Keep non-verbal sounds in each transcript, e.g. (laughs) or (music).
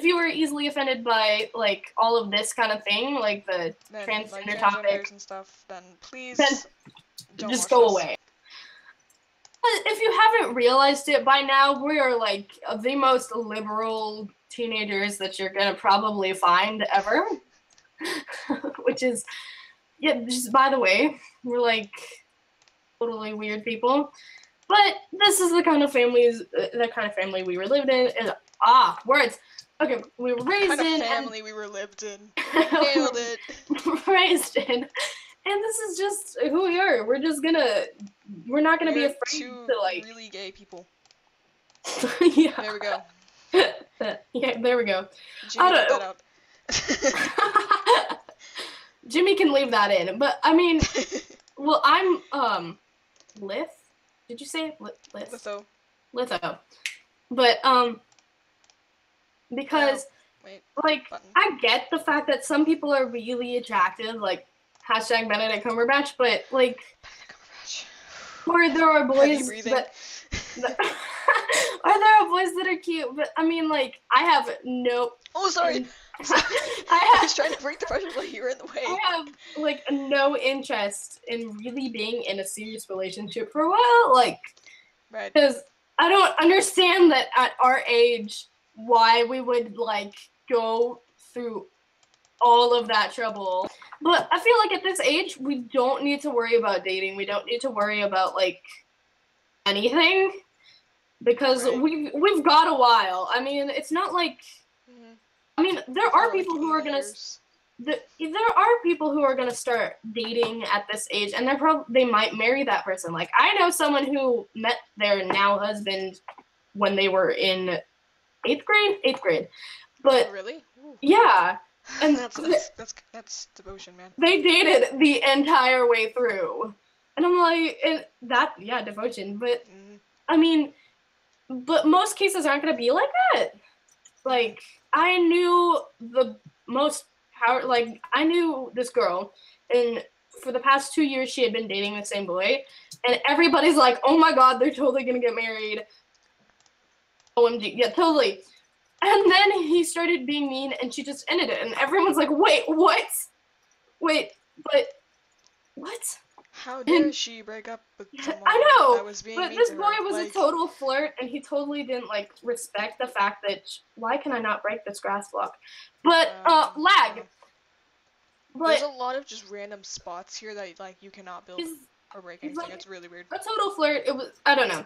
if you were easily offended by like all of this kind of thing, like the Then, transgender like, topic, and stuff, then please Then don't just go this. away. But if you haven't realized it by now, we are like the most liberal teenagers that you're gonna probably find ever. (laughs) Which is, yeah, just by the way, we're like totally weird people. But this is the kind of families, uh, the kind of family we were lived in. And, ah, words. Okay, we were raised kind in. of and- family we were lived in. (laughs) Nailed it. (laughs) raised in. And this is just who we are. We're just gonna, we're not gonna be We're afraid two to like, really gay people. (laughs) yeah, There we go. yeah, there we go. Jimmy, don't that out. Jimmy can leave that in, but I mean, well, I'm um, Lith. Did you say it? Lith? Lith? Litho. Litho. But um, because oh, Wait, like button. I get the fact that some people are really attractive, like hashtag Benedict Cumberbatch, but like or there are boys that that- (laughs) or there are boys that are cute, but I mean, like, I have no. Oh, sorry. (laughs) (laughs) I have, was trying to break the pressure, but you were in the way. I have like no interest in really being in a serious relationship for a while, like, Right. because I don't understand that at our age why we would like go through all of that trouble. But I feel like at this age we don't need to worry about dating. We don't need to worry about like anything because Right. we've we've got a while. I mean, it's not like Mhm. I mean, there For, are like, people who are gonna the, there are people who are gonna start dating at this age, and they're probably they might marry that person. Like I know someone who met their now husband when they were in eighth grade, eighth grade, but Oh, really? Ooh. yeah, (laughs) and that's, that's that's that's devotion, man. they dated the entire way through, and I'm like, and that yeah, devotion. But Mhm. I mean, but most cases aren't gonna be like that. Like I knew the most power. Like I knew this girl, and for the past two years she had been dating the same boy, and everybody's like, "Oh my god, they're totally gonna get married." OMG, yeah, totally. And then he started being mean, and she just ended it, and everyone's like, "Wait, what? Wait, but what?" How dare she break up with someone I know, that was being But this boy her? was like, a total flirt, and he totally didn't like respect the fact that sh- why can I not break this grass block? But uh, um, lag. There's But a lot of just random spots here that like you cannot build or break anything. like- it's really weird. a total flirt. It was I don't know.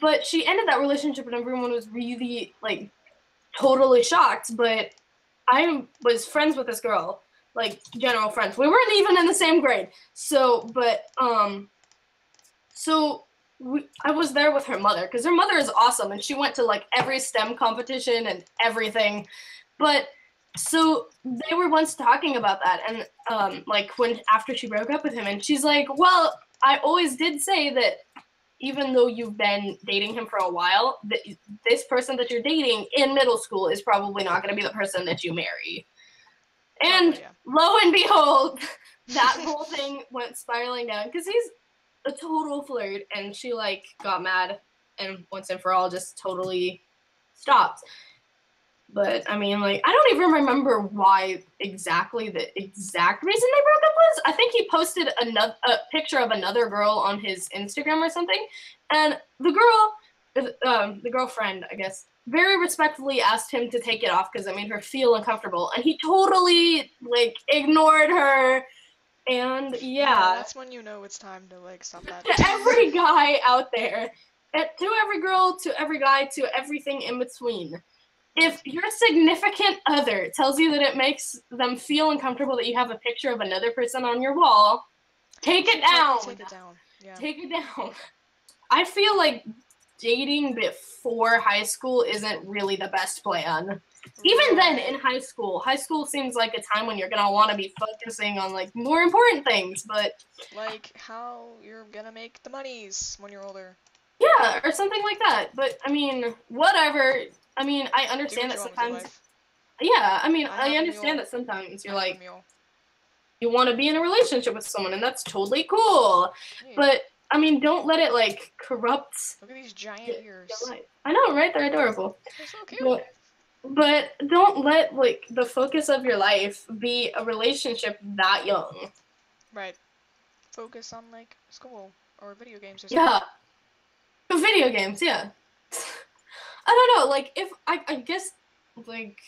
But she ended that relationship, and everyone was really like totally shocked. But I was friends with this girl, like general friends. We weren't even in the same grade. So, but um, so we, I was there with her mother because her mother is awesome, and she went to like every STEM competition and everything. But so they were once talking about that, and um, like when after she broke up with him, and she's like, "Well, I always did say that." Even though you've been dating him for a while, that this person that you're dating in middle school is probably not going to be the person that you marry. And Oh, yeah. lo and behold, (laughs) that whole thing went spiraling down because he's a total flirt, and she like got mad and once and for all just totally stopped. But I mean, like, I don't even remember why exactly the exact reason they broke up was. I think he posted another a picture of another girl on his Instagram or something, and the girl, um, the girlfriend, I guess, very respectfully asked him to take it off because it made her feel uncomfortable, and he totally like ignored her. And yeah, that's when you know it's time to like stop that. to every guy out there, to every girl, to every guy, to everything in between. If your significant other tells you that it makes them feel uncomfortable that you have a picture of another person on your wall, take it down. Take it down. Yeah. Take it down. I feel like dating before high school isn't really the best plan. Even mm-hmm. then, in high school, high school seems like a time when you're gonna want to be focusing on like more important things, but like how you're gonna make the monies when you're older. Yeah, or something like that. But I mean, whatever. I mean, I understand that you want with your sometimes. Yeah, I mean, I I, understand that sometimes you're I have a like you want to be in a relationship with someone, and that's totally cool. Yeah. But I mean, don't let it like corrupt Look at these giant your ears. life. I know, right? They're adorable. They're so cute. But, but don't let like the focus of your life be a relationship that young. Right. Focus on like school or video games or something. Yeah. Video games, yeah. I don't know, like if I I guess like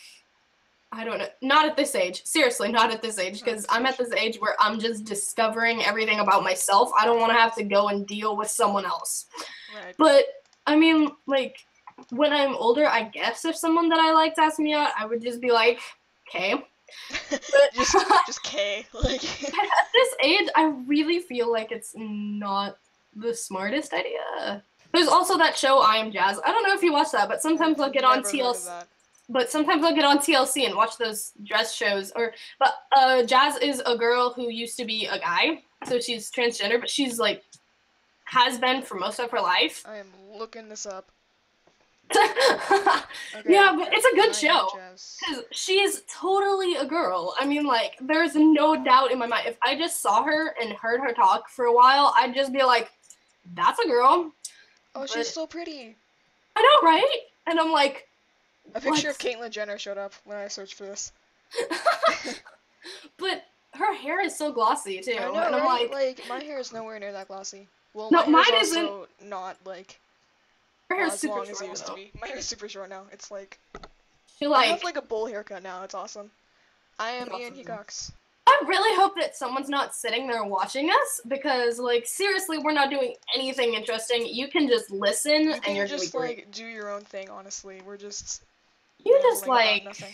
I don't know, not at this age. Seriously, not at this age because I'm at this age where I'm just discovering everything about myself. I don't want to have to go and deal with someone else. Right. But I mean, like when I'm older, I guess if someone that I liked asked me out, I would just be like, "Okay." (laughs) just just K. (laughs) Like at this age, I really feel like it's not the smartest idea. There's also that show I Am Jazz. I don't know if you watch that, but sometimes I'll get on Never TLC. But sometimes I'll get on TLC and watch those dress shows. Or but uh, Jazz is a girl who used to be a guy, so she's transgender, but she's like has been for most of her life. I am looking this up. (laughs) yeah, but it's a good show. Because she's totally a girl. I mean, like, there's no doubt in my mind. If I just saw her and heard her talk for a while, I'd just be like, that's a girl. Oh, but- she's so pretty. I know, right? And I'm like, A picture of What? Caitlyn Jenner showed up when I searched for this. (laughs) but her hair is so glossy, too. I know, and I'm right? like, Like, my hair is nowhere near that glossy. Well, No, mine also not like her hair's as super long short. as it used though. to be. My hair's super short now. It's like She, I have like a bowl haircut now. It's awesome. I am That's Ian awesome. Hecox. I really hope that someone's not sitting there watching us because, like, seriously, we're not doing anything interesting. You can just listen You and you're just great. like do your own thing. Honestly, we're just You just like nothing.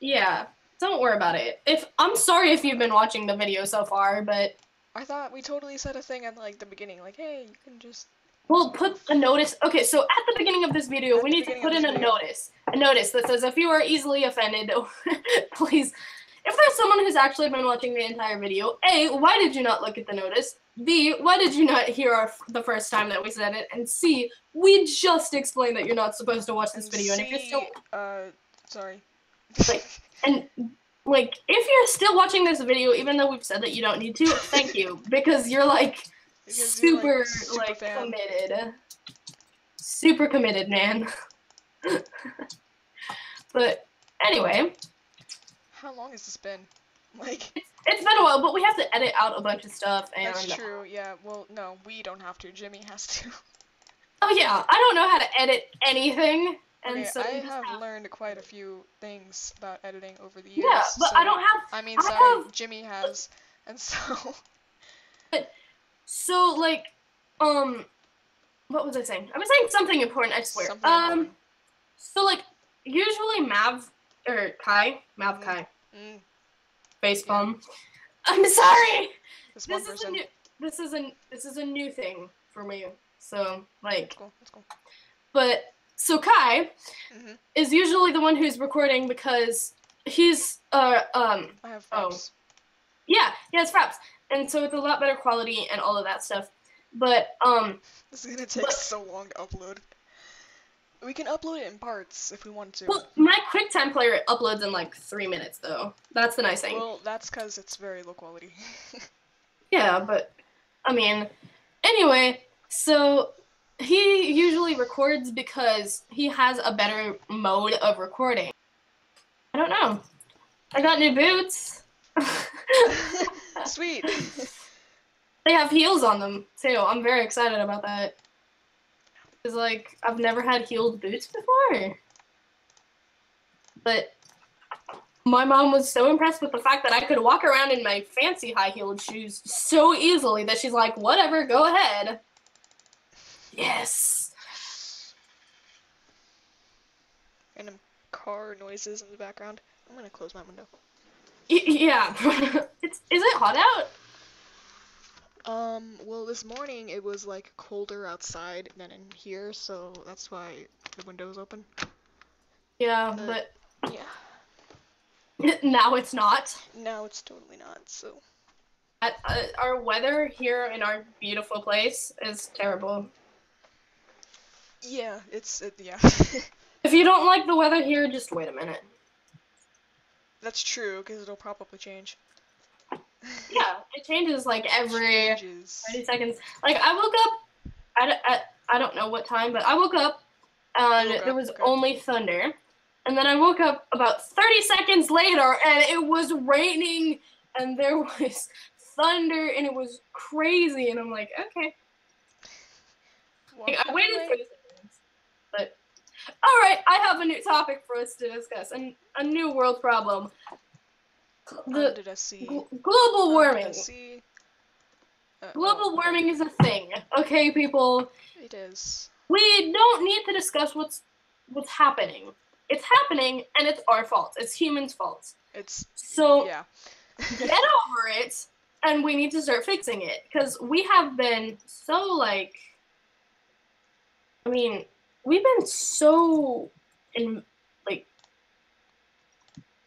Yeah, don't worry about it. If I'm sorry if you've been watching the video so far, but I thought we totally said a thing at like the beginning, like, hey, you can just we'll put a notice. Okay, so at the beginning of this video, At we need to put in this a video. notice. A notice that says if you are easily offended, (laughs) please. If there's someone who's actually been watching the entire video, A, why did you not look at the notice? B, why did you not hear our, the first time that we said it? And C, we just explained that you're not supposed to watch this and video. And if you're still uh, sorry. Like, and like if you're still watching this video even though we've said that you don't need to thank you (laughs) because you're like Because you're, super like, super like fan. committed super committed man (laughs) but anyway How long has this been? (laughs) Like, it's been a while but we have to edit out a bunch of stuff and that's true. Yeah. Well, no, we don't have to. Jimmy has to. (laughs) oh yeah i don't know how to edit anything and okay, so I have, have- learned quite a few things about editing over the years. yeah but so, i don't have I mean, I sorry, have- Jimmy has, and so (laughs) But so like um what was i saying i was saying something important i swear something um important. So like usually Mav or Kai, Mav Mhm. Kai, Mm, face Yeah. (laughs) I'm sorry. this This is a new this is a this is a new thing for me. So like That's cool. That's cool. but so Kai hmm is usually the one who's recording because he's uh um I have Oh. fraps. yeah, he has fraps. And so it's a lot better quality and all of that stuff. But um This is gonna take But- so long to upload. We can upload it in parts if we want to. well my QuickTime player uploads in like three minutes though. That's the nice thing. Well, that's because it's very low quality. (laughs) Yeah, but I mean, anyway, so he usually records because he has a better mode of recording. I don't know. I got new boots. (laughs) Sweet. (laughs) they have heels on them too. I'm very excited about that. Cause like I've never had heeled boots before. But my mom was so impressed with the fact that I could walk around in my fancy high heeled shoes so easily that she's like, whatever, go ahead. Yes. Random car noises in the background. I'm gonna close my window. Y- yeah. (laughs) it's is it hot out? Um, well, this morning it was like colder outside than in here, so that's why the window is open. Yeah, Uh, but Yeah. (laughs) now it's not. Now it's totally not, so. At, uh, our weather here in our beautiful place is terrible. Yeah, it's, it, yeah. (laughs) If you don't like the weather here, just wait a minute. That's true, because it'll probably change. Yeah, it changes like every Changes. 30 seconds. Like I woke up, I, don't- I, I don't know what time, but I woke up and woke there up, was okay. only thunder. And then I woke up about 30 seconds later and it was raining and there was thunder and it was crazy. And I'm like, okay. Like, I waited 30 seconds. But all right, I have a new topic for us to discuss and a new world problem. The Under the sea. gl- global warming. sea. Uh, Global oh, warming is a thing. Okay, people. It is. we don't need to discuss what's what's happening. It's happening and it's our fault. It's humans' fault. It's So yeah. (laughs) get over it and we need to start fixing it because we have been so like I mean, we've been so in like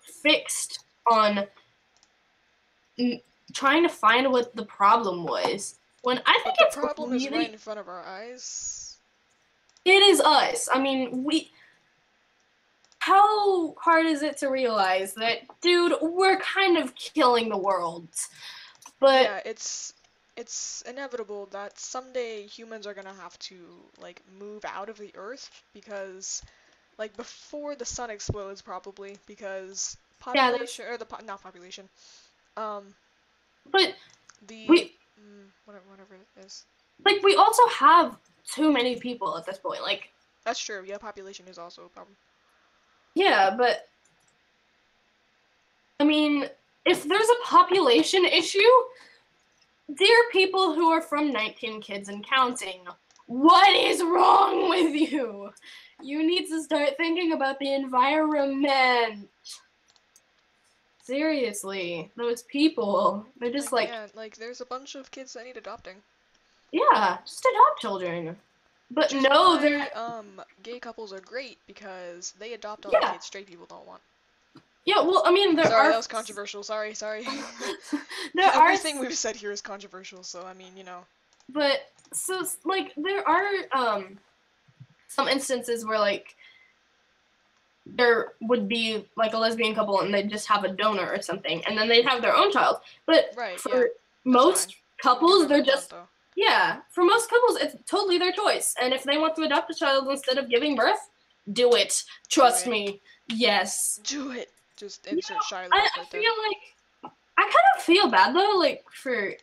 fixed on trying to find what the problem was. When I But think the it's problem really is right in front of our eyes. It is us. I mean, we. How hard is it to realize that, dude, we're kind of killing the world? But yeah, it's it's inevitable that someday humans are gonna have to like move out of the Earth because like before the sun explodes probably because Yeah, population or the po- not population um but the We- mm, whatever whatever it is like we also have too many people at this point. Like, that's true yeah population is also a problem yeah, but I mean, if there's a population issue, dear people who are from 19 kids and counting, what is wrong with you? You need to start thinking about the environment. Seriously, those people, they're just like, yeah like there's a bunch of kids that need adopting yeah, just adopt children. But Which no, why, they're um gay couples are great because they adopt all Yeah. the kids straight people don't want yeah. Well, I mean, there sorry are that was controversial sorry sorry (laughs) (laughs) there are Everything we've said here is controversial, so I mean, you know. but so like there are um some instances where like there would be like a lesbian couple and they'd just have a donor or something and then they'd have their own child but Right, for yeah. most couples they're just though. yeah for most couples it's totally their choice and if they want to adopt a child instead of giving birth do it trust it. me yes do it. Just insert Shia I, LaBeouf I right feel like I kind of feel bad though, like for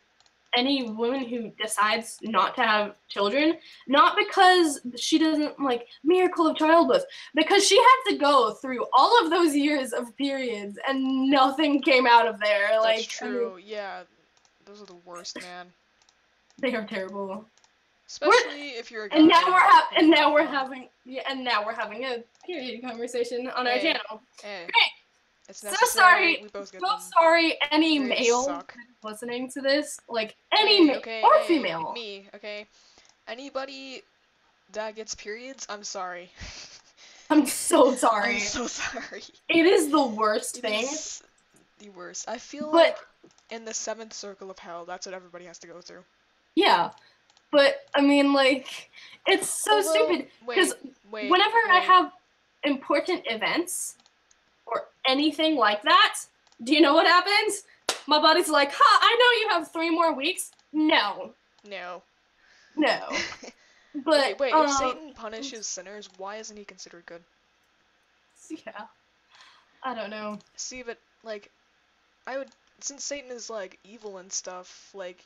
any woman who decides not to have children, not because she doesn't like miracle of childbirth, because she had to go through all of those years of periods and nothing came out of there. Like That's I mean, true. Yeah, those are the worst, man. they are terrible. Especially if you're a guy. And now we're ha- and now we're having yeah, and now we're having a period conversation on our channel. Hey. Hey, It's so sorry, We both get So them. sorry, any They male suck. listening to this, like any male okay, or hey, female. Me, okay. Anybody that gets periods, I'm sorry. (laughs) I'm so (laughs) sorry. I'm so sorry. It is the worst It thing. the worst. I feel But- like in the seventh circle of hell, that's what everybody has to go through. Yeah. But I mean like it's so Although- stupid Wait, because wait. whenever I have important events anything like that, do you know what happens? My body's like, huh, I know you have 3 more weeks." No. no. No. (laughs) But wait, wait. um, if Satan punishes sinners, why isn't he considered good? yeah. I don't know. See, but like, I would since Satan is like evil and stuff. Like,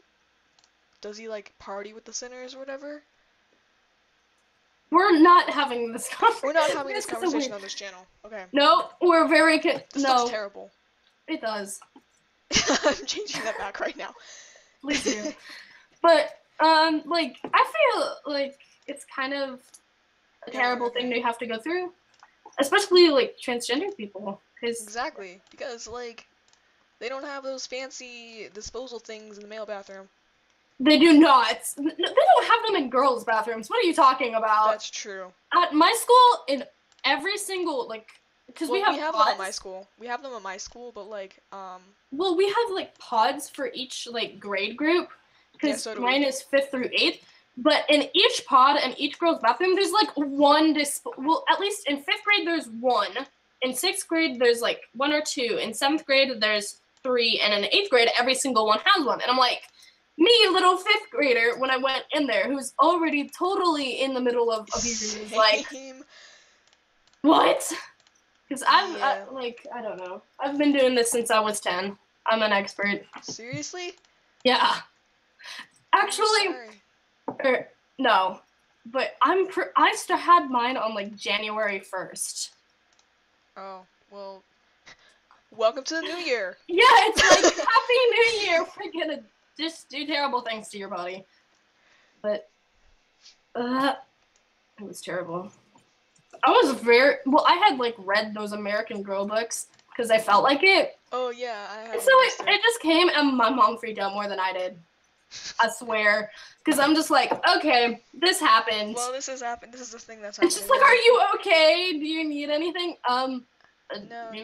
does he like party with the sinners or whatever? We're not having this conversation. We're not having (laughs) this conversation on this channel. Okay. No, we're very con- This no. terrible. It does. (laughs) I'm changing that back right now. Please do. but um, like I feel like it's kind of a terrible thing to have to go through, especially like transgender people, because Exactly, because like, they don't have those fancy disposal things in the male bathroom. They do not. They don't have them in girls' bathrooms. What are you talking about? That's true. At my school, in every single like, because Well, we have them pods. at my school. We have them at my school, but like, um, Well, we have like pods for each like grade group because so do we. mine is fifth through eighth. But in each pod and each girl's bathroom, there's like one disp. Well, at least in fifth grade, there's one. In sixth grade, there's like one or two. In seventh grade, there's three, and in eighth grade, every single one has one. And I'm like, me, little fifth grader, when I went in there, who's already totally in the middle of, was (laughs) like, what? Because I've Yeah. I, like I don't know. I've been doing this since I was ten. I'm an expert. Seriously? Yeah. Actually, er, no. But I'm pr- I st- had mine on like January first. Oh, well. (laughs) Welcome to the new year. Yeah, it's like (laughs) Happy New Year. We're gonna just do terrible things to your body. But uh, it was terrible. I was very well. I had like read those American Girl books because I felt like it. Oh yeah, I. And so it, it just came, and my mom freaked out more than I did. I swear, because I'm just like, okay, this happened. Well, this has happened. This is the thing that's happening. it's just like, are you okay? Do you need anything? Um, uh, No, no,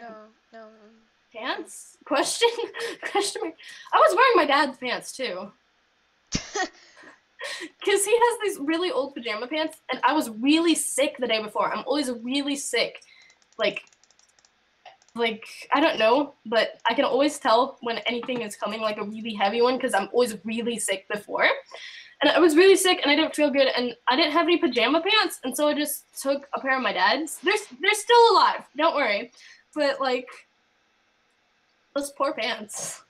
no. Pants? (laughs) Question? Question mark. I was wearing my dad's pants too. (laughs) Because he has these really old pajama pants, and I was really sick the day before. I'm always really sick. Like, like, I don't know, but I can always tell when anything is coming, like a really heavy one, because I'm always really sick before. And I was really sick, and I didn't feel good, and I didn't have any pajama pants, and so I just took a pair of my dad's. They're, they're still alive, don't worry. But, like, those poor pants.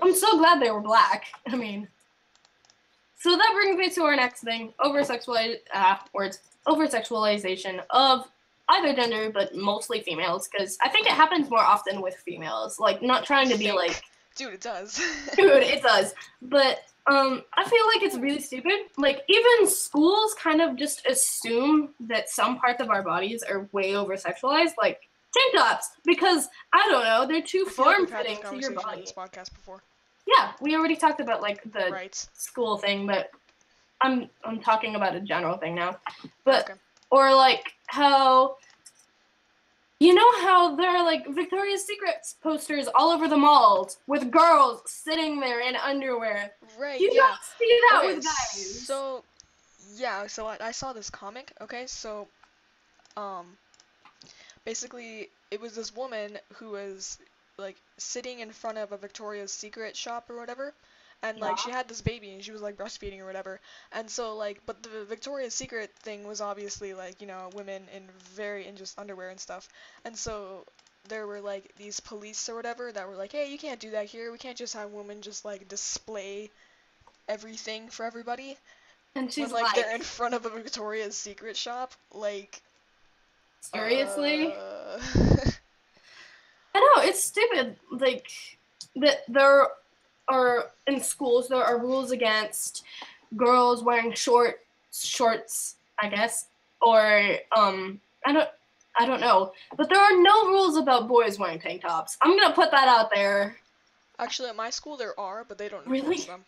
I'm so glad they were black. I mean, so that brings me to our next thing: over sexualize ah words over sexualization of either gender, but mostly females, because I think it happens more often with females. Like, not trying to be like, Dude, it does. (laughs) dude, it does, but um, I feel like it's really stupid. Like, even schools kind of just assume that some parts of our bodies are way over sexualized, like tank tops, because I don't know, they're too I feel like form we've had this fitting to your body. this podcast before. Yeah, we already talked about like the Right. school thing, but I'm I'm talking about a general thing now. But Okay. or like how you know how there are like Victoria's Secret posters all over the malls with girls sitting there in underwear. Right. You yeah. don't see that Okay, with guys. So, yeah, so I, I saw this comic, okay? So, um, basically, it was this woman who was, like, sitting in front of a Victoria's Secret shop or whatever, and, like, she had this baby and she was, like, breastfeeding or whatever, and so, like, but the Victoria's Secret thing was obviously, like, you know, women in very, in just underwear and stuff, and so there were, like, these police or whatever that were like, hey, you can't do that here, we can't just have women just, like, display everything for everybody. And she's when like, like, they're in front of a Victoria's Secret shop. Like seriously? uh, I know it's stupid. Like that there are in schools there are rules against girls wearing short shorts, I guess, or um I don't I don't know, but there are no rules about boys wearing tank tops. I'm gonna put that out there. actually, at my school there are, but they don't Really? enforce them.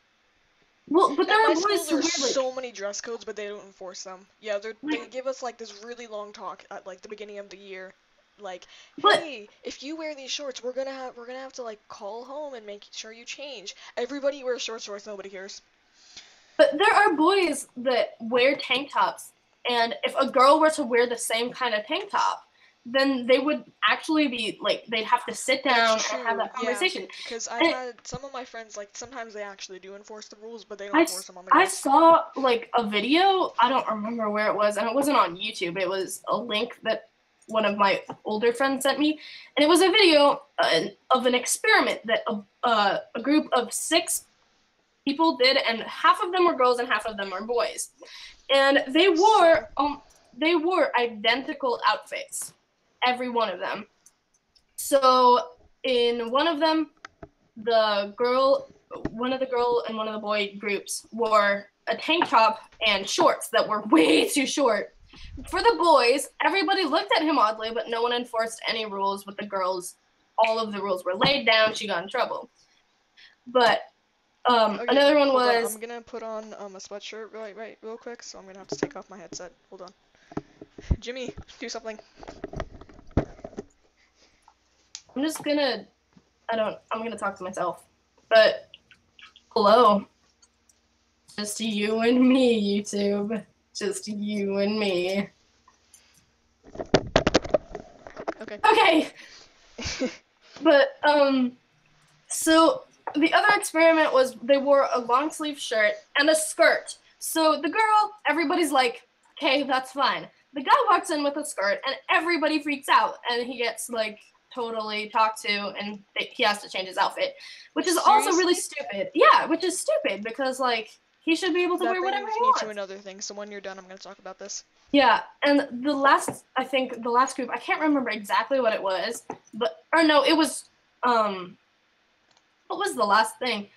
Well, but there my are school boys who wear there's like so many dress codes, but they don't enforce them. Yeah, they they give us like this really long talk at like the beginning of the year. Like, But- hey, if you wear these shorts, we're gonna have we're gonna have to like call home and make sure you change. Everybody wears short shorts, nobody cares. But there are boys that wear tank tops, and if a girl were to wear the same kind of tank top, then they would actually be like they'd have to sit down That's and have that conversation. Because I've And- had some of my friends like sometimes they actually do enforce the rules, but they don't I, enforce them on the I saw like a video. I don't remember where it was, and it wasn't on YouTube. It was a link that one of my older friends sent me, and it was a video uh, of an experiment that a, uh, a group of six people did, and half of them were girls and half of them were boys, and they wore um they wore identical outfits, every one of them. So in one of them, the girl one of the girl and one of the boy groups wore a tank top and shorts that were (laughs) way too short. For the boys, everybody looked at him oddly, but no one enforced any rules. With the girls, all of the rules were laid down. She got in trouble. But um, Okay, another one hold on, was I'm gonna put on um, a sweatshirt right, right, real quick. So I'm gonna have to take off my headset. Hold on. Jimmy, do something. I'm just gonna I don't I'm gonna talk to myself. But hello. Just you and me, YouTube. Just you and me. Okay. Okay. (laughs) but um So the other experiment was they wore a long sleeve shirt and a skirt. So the girl, everybody's like, okay, that's fine. The guy walks in with a skirt and everybody freaks out and he gets like totally talk to and he has to change his outfit, which is also really stupid. Yeah, which is stupid because like he should be able to that wear whatever he wants. to another thing. So when you're done, I'm gonna talk about this. Yeah, and the last, I think the last group, I can't remember exactly what it was, but or no, it was, um, what was the last thing?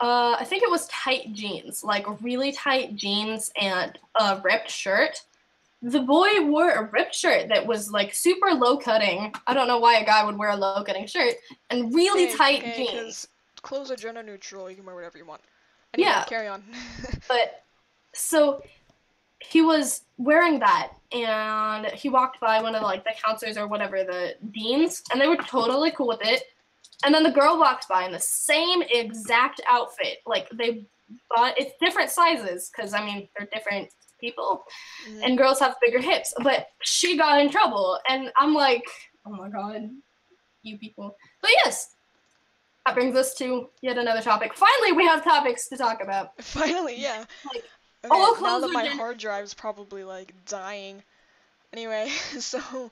Uh, I think it was tight jeans, like really tight jeans and a ripped shirt. The boy wore a ripped shirt that was like super low cutting. I don't know why a guy would wear a low cutting shirt and really Okay, tight okay, jeans. Clothes are gender neutral. You can wear whatever you want. Anyway, Yeah. Carry on. (laughs) But so he was wearing that and he walked by one of like the counselors or whatever the deans and they were totally cool with it and then the girl walked by in the same exact outfit like they bought it's different sizes because i mean they're different people Mhm. and girls have bigger hips but she got in trouble and i'm like oh my god you people but yes that brings us to yet another topic finally we have topics to talk about Finally, yeah. Like, okay, all now clothes that my gen- hard drive's probably like dying. Anyway, (laughs) so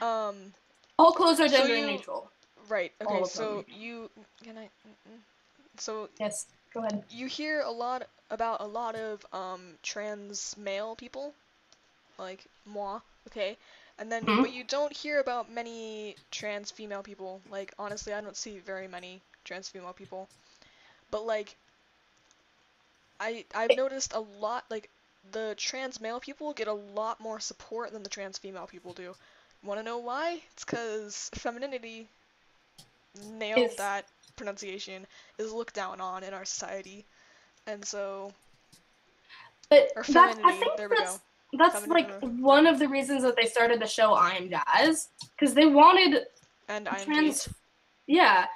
um all clothes are So gender you- neutral right. Okay, so them. you can I so yes go ahead. You hear a lot about a lot of um trans male people like moi okay? And then Mhm. but you don't hear about many trans female people like honestly i don't see very many trans female people. But like i i've noticed a lot like the trans male people get a lot more support than the trans female people do. Want to know why? It's because femininity nailed Is- that pronunciation is looked down on in our society. And so but that's i think there we that's go that's like Femininity. one of the reasons that they started the show i'm jazz because they wanted and i'm trans yeah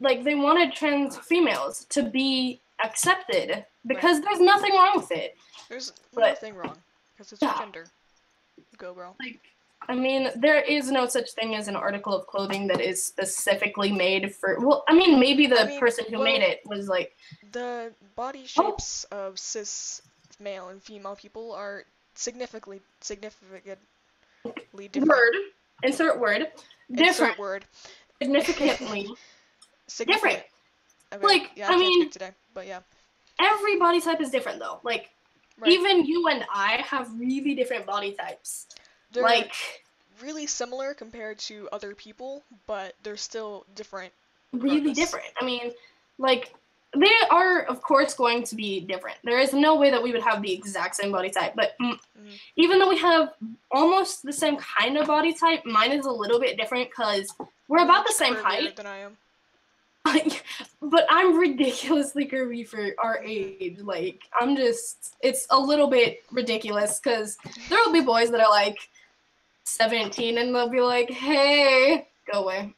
like they wanted trans females to be accepted because there's nothing wrong with it. There's but- nothing wrong because it's Yeah. your gender. Go girl. Like i mean there is no such thing as an article of clothing that is specifically made for well i mean maybe the I mean, person who well- made it was like the body Oh. shapes of cis male and female people are significantly significantly different. Word. Insert word. Insert word. Significantly (laughs) significant. Okay, Like, yeah, I I, mean- today but yeah. every body type is different though. Like right. even you and i have really different body types they're like really similar compared to other people but they're still different really different. I mean like they are of course going to be different. There is no way that we would have the exact same body type but mm, Mhm. even though we have almost the same kind of body type mine is a little bit different because we're about the same height. than i am. (laughs) But i'm ridiculously curvy for our age. Like i'm just it's a little bit ridiculous because there will be boys that are like 17 and they'll be like hey go away